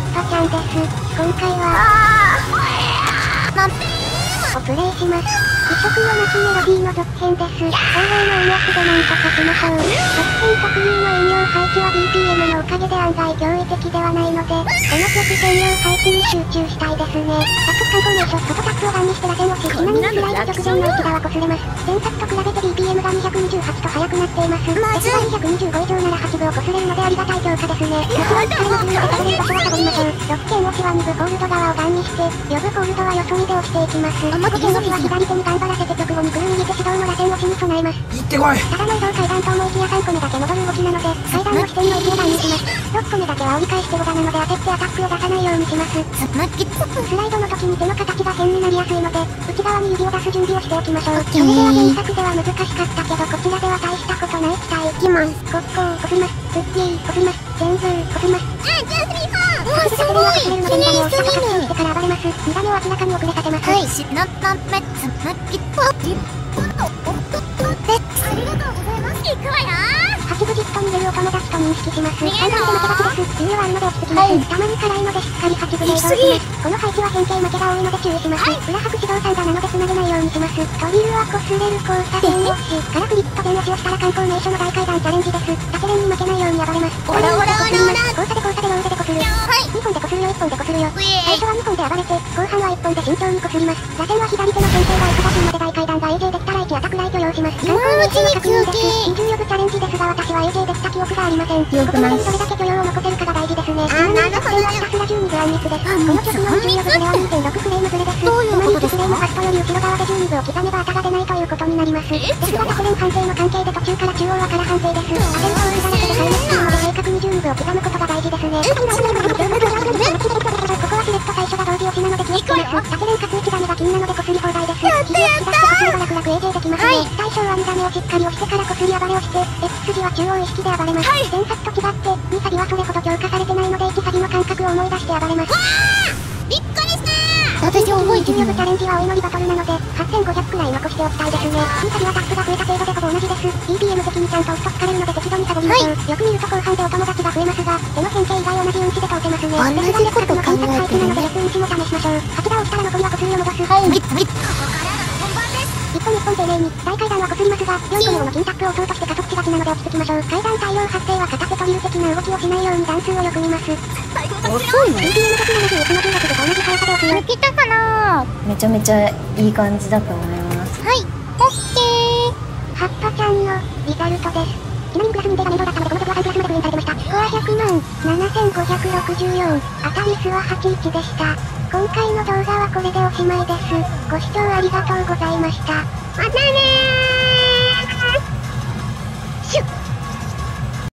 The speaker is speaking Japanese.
っぱちゃんです。今回は、をプレイします。異色の街メロディーの続編です。応援の音楽でなんとかしましょう。作品特有の音量配置は BPM のおかげで案外驚異的ではないので、この曲専用配置に集中したいですね。あと観光名所、外タッをガンにして螺旋をし、ちなみにスライド直前の内側こすれます。前作と比べて BPM が228と速くなっています。まずは225以上なら8分をこすれるのでありがたい強化ですね。りましょう。6件押しは2部ホールド側をガンにして、呼ぶホールドはよそ見で押していきます。5件押しは左手に頑張らせて直後に来る右手指導の螺旋押しに備えます。行ってこいただの移動階段と思いきや3個目だけ戻る動きなので、階段の視点の位置を段にします。6個目だけは折り返して5だなので焦ってアタックを出さないようにします。スライドの時に手の形が変になりやすいので、内側に指を出す準備をしておきましょう。それでは原作では難しかったけど、こちらでは大したことない期待。いきます。ここをこすります。ツッキー、こすります。全部、こすります。あ、じゃあ、スリーい綺麗すぎるしてから暴れます。見た目を明らかに遅れさせます。はい、しなっためつむきぽ。8ブジット逃げるお友達と認識します。3番で負けがちです。理由はあるので落ちてきます。はい、たまに辛いのでしっかり8ブで移動します。この配置は変形負けが多いので注意します。はい、裏拍指導さんがなので繋げないようにします。ドリルは擦れる交差点押し。からフリップと電押しをしたら観光名所の大階段チャレンジです。縦連に負けないように暴れます。2本でこするよ1本でこするよ。最初は2本で暴れて、後半は1本で慎重にこすります。螺旋は左手の先生が忙しいので大階段が AJ できたら1アタックライ許容します。観光名所の確認です。20呼ぶチャレンジですが私は AJ できた記憶がありません。よくない。どれだけ許容を残せるかが大事ですね。あー、なるほど。ひたすら12グランミスです。この曲の20呼ぶズレは2.6フレームズレです。どういうことですか？フレームファストより後ろ側で12分を刻めば赤が出ないということになります。ですが縦連反省の関係で途中から中央はから反省です。を刻むことが大事ですね。こはスレッド最初が同時押しなので気をつけます。縦連活打ちダメが金なのでこすり放題です。やったやったー楽々 AJ できますね。はい、対象は2ダメをしっかり押してからこすり暴れをして、X 筋は中央意識で暴れます。はい、前作と違って、2サビはそれほど強化されてないので1サビの感覚を思い出して暴れます。わーびっくりした私覚えてるよ。チャレンジはお祈りバトルなので、8500くらい残しておきたいですね。2サビはタップが増えた程度でほぼ同じです。BPM 的にちゃんと押すと疲れるので適度にサボりましょう。よく見ると後半でお友達が増えますが、手の変形以外同じ運指で通ってますね。同じこと考えてるね。運指も試しましょう。8打押したら残りはこすりを戻す。はい、3つ3つ。一本一本丁寧に、大階段はこすりますが、4個目の金タップを押そうとして加速しがちなので落ち着きましょう。階段大量発生は片手トリル的な動きをしないように段数をよく見ます。遅いの ?BPM 171の金額で同じ速さで押すよ。抜けたかなめちゃめちゃいい感じだと思います。ちゃんのリザルトです。ちなみにプラス認定が面倒だったので、この曲は3プラスまで封印されてました。スコア100万7564、当たり数は81でした。今回の動画はこれでおしまいです。ご視聴ありがとうございました。またねー